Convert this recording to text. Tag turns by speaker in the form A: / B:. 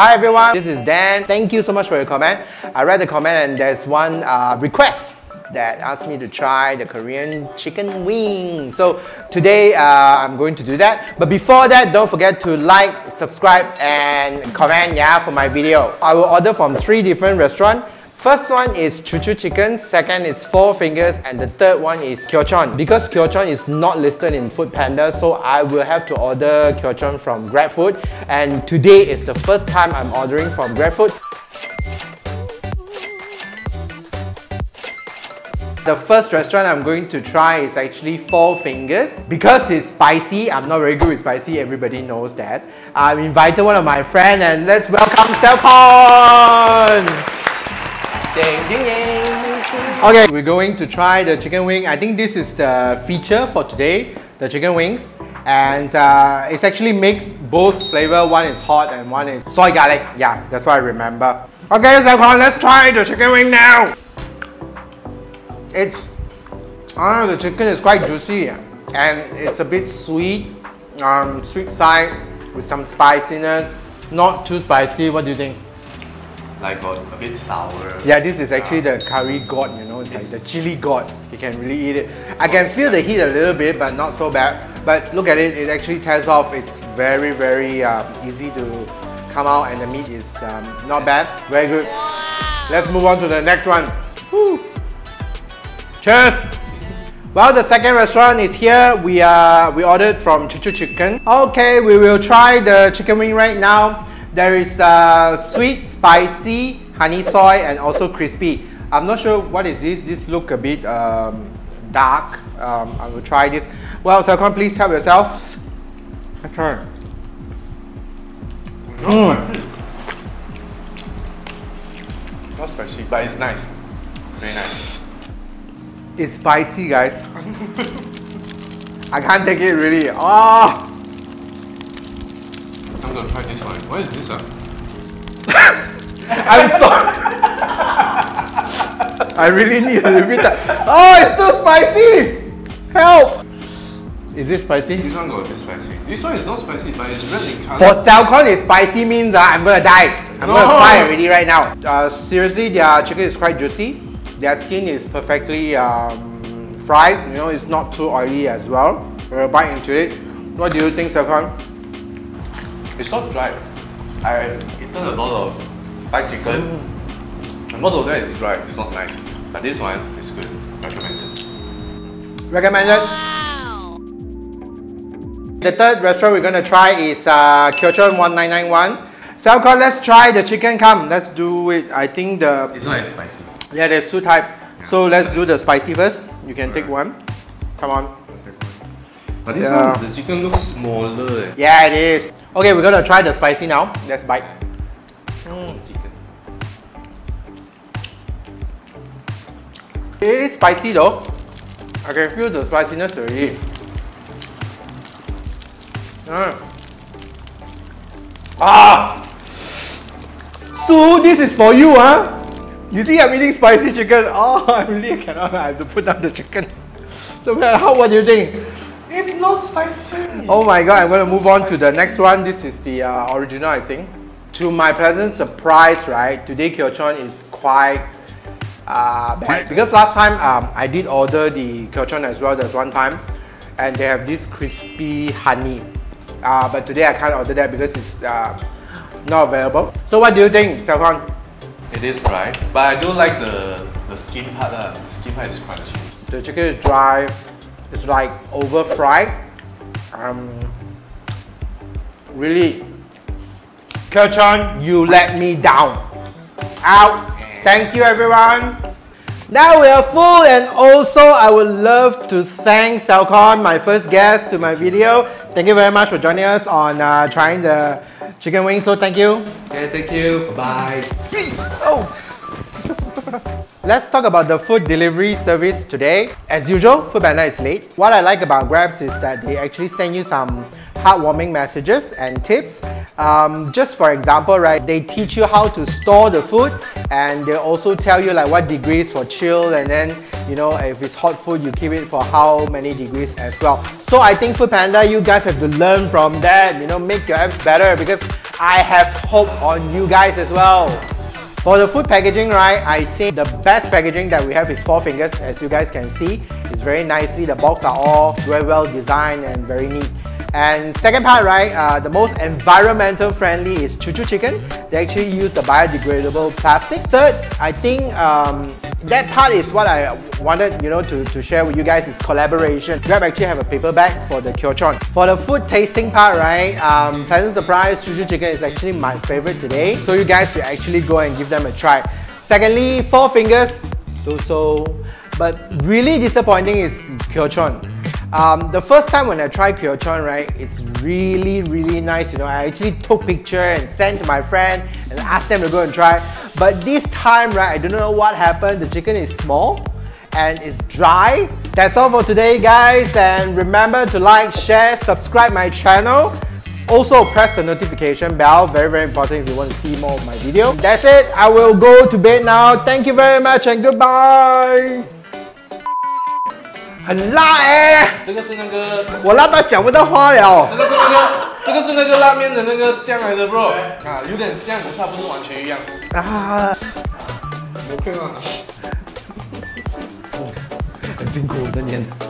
A: Hi everyone, this is Dan. Thank you so much for your comment. I read the comment and there's one uh, request that asked me to try the Korean chicken wing. So today uh, I'm going to do that. But before that, don't forget to like, subscribe and comment yeah, for my video. I will order from three different restaurants. First one is Choo Choo Chicken, second is Four Fingers, and the third one is Kyochon. Because Kyochon is not listed in Food Panda, so I will have to order Kyochon from GrabFood. And today is the first time I'm ordering from GrabFood. The first restaurant I'm going to try is actually Four Fingers. Because it's spicy, I'm not very good with spicy, everybody knows that. I've invited one of my friends and let's welcome Selcon! Ding, ding, ding. Okay, we're going to try the chicken wing. I think this is the feature for today, the chicken wings. And uh, it's actually mixed both flavor. One is hot and one is soy garlic. Yeah, that's what I remember. Okay, Selcon, let's try the chicken wing now. It's, I know, the chicken is quite juicy and it's a bit sweet, um, sweet side with some spiciness. Not too spicy, what do you think?
B: Like got a bit sour.
A: Yeah, this is actually the curry god, you know, it's, like the chili god. You can really eat it. I can feel the heat a little bit, but not so bad. But look at it, it actually tears off. It's very, very um, easy to come out and the meat is um, not bad. Very good. Let's move on to the next one. Woo. Cheers! Well, the second restaurant is here. We uh, we ordered from Choo Choo Chicken. Okay, we will try the chicken wing right now. There is uh, sweet, spicy, honey soy, and also crispy. I'm not sure what is this. This look a bit um, dark. Um, I will try this. Well, Selcon, please help yourself. I try.
B: Mm. Not spicy, but it's nice. Very nice.
A: It's spicy, guys. I can't take it really. Oh!
B: I'm gonna try this one. What is this? Uh?
A: I'm sorry. I really need a little bit. Oh, it's too spicy! Help! Is this spicy?
B: This one got a bit spicy. This one is not spicy, but it's red in color.
A: For Selcon, it's spicy means uh, I'm gonna die. I'm
B: No.
A: gonna cry already right now. Uh, seriously, their chicken is quite juicy. Their skin is perfectly um, fried. You know, it's not too oily as well. We'll bite into it. What do you think, Selcon?
B: It's not dry. I've eaten a lot of fried chicken. And most of them is dry. It's not nice. But this one is good. Recommended.
A: Recommended? The third restaurant we're gonna try is uh, Kyochon 1991. Selcon, let's try the chicken come. Let's do it. I think the
B: This one is spicy.
A: yeah, there's two type. So let's do the spicy first. You can take one. Come on.
B: But this
A: Yeah.
B: one, the chicken looks smaller. eh.
A: Yeah, it is. Okay, we're gonna try the spicy now. Let's bite.
B: Chicken.
A: It is spicy though. I can feel the spiciness already. Mm. Ah! So this is for you, huh? You see, I'm eating spicy chicken. Oh, I really cannot. I have to put down the chicken. So, how? What do you think?
B: It's not spicy.
A: Oh my god, I'm going to move on to the next one. This is the uh, original, I think. To my pleasant surprise, right, today Kyochon is quite uh, bad. Because last time um, I did order the Kyochon as well, there's one time, and they have this crispy honey. Uh, but today I can't order that because it's uh, not available. So what do you think, Selcon?
B: It is right, but I do like the the skin part. Uh. The skin part is crunchy.
A: The chicken is dry, it's like over fried. Um, really, Kyochon, you let me down. Out. Thank you, everyone. Now we are full, and also I would love to thank Selcon, my first guest to my video. Thank you very much for joining us on uh, trying the chicken wings. So thank you.
B: Okay, thank you. Bye.
A: Peace out. Let's talk about the food delivery service today. As usual, Foodpanda is late. What I like about Grabs is that they actually send you some heartwarming messages and tips. Um, just for example, right, they teach you how to store the food and they also tell you like what degrees for chill and then you know if it's hot food you keep it for how many degrees as well. So I think Foodpanda, you guys have to learn from that, you know, make your apps better because I have hope on you guys as well. For the food packaging, right, I think the best packaging that we have is Four Fingers, as you guys can see. It's very nicely, the box are all very well designed and very neat. And second part, right, uh, the most environmental friendly is Choo Choo Chicken. They actually use the biodegradable plastic. Third, I think um, that part is what I wanted, you know, to, to share with you guys is collaboration. Grab actually have a paper bag for the kyochon. For the food tasting part, right, um, pleasant surprise, Choo Chicken is actually my favorite today. So you guys should actually go and give them a try. Secondly, Four Fingers, so-so. But really disappointing is kyochon. Um, the first time when I tried Kyochon, right, it's really, really nice. You know, I actually took picture and sent to my friend and asked them to go and try. But this time, right, I don't know what happened. The chicken is small and it's dry. That's all for today, guys. And remember to like, share, subscribe my channel. Also press the notification bell, very very important if you want to see more of my video. That's it, I will go to bed now. Thank you very much and goodbye. 很辣哎、
B: 这个是那个，
A: 我辣到讲不到话了。
B: 这个是那个，这个是那个拉面的那个酱来的，bro。啊，有点像，可是它不是完全一样。
A: 啊，
B: 我看啊。
A: 很辛苦，我的。